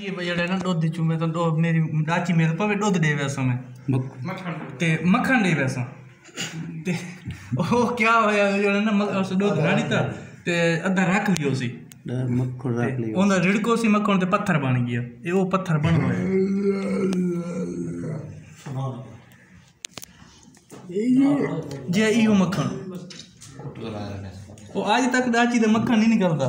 ਇਹ ਜਿਹੜਾ ਨਾ ਦੁੱਧ ਚੂ ਮੈਂ ਤਾਂ ਦੁੱਧ ਮੇਰੀ ਡਾਚੀ ਮੇਰੇ ਪਵੇ ਦੁੱਧ ਦੇ ਵੈਸਾ ਮੈਂ। ਤੇ ਮੱਖਣ ਦੇ ਵੈਸਾ ਤੇ ਉਹ ਕੀ ਹੋਇਆ ਜਿਹੜਾ ਨਾ ਉਸ ਦੁੱਧ ਨਾ ਦਿੱਤਾ ਤੇ ਅੱਧਾ ਰੱਖ ਲਿਓ ਸੀ। ਮੱਖਣ ਰੱਖ ਲਈ ਉਹਦਾ ਰਿੜਕੋ ਸੀ ਮੱਖਣ ਤੇ ਪੱਥਰ ਬਣ ਗਿਆ। ਇਹ ਉਹ ਪੱਥਰ ਬਣ ਹੋਇਆ ਜੇ ਇਹੋ ਮੱਖਣ। ਉਹ ਅੱਜ ਤੱਕ ਡਾਚੀ ਦਾ ਮੱਖਣ ਨਹੀਂ ਨਿਕਲਦਾ।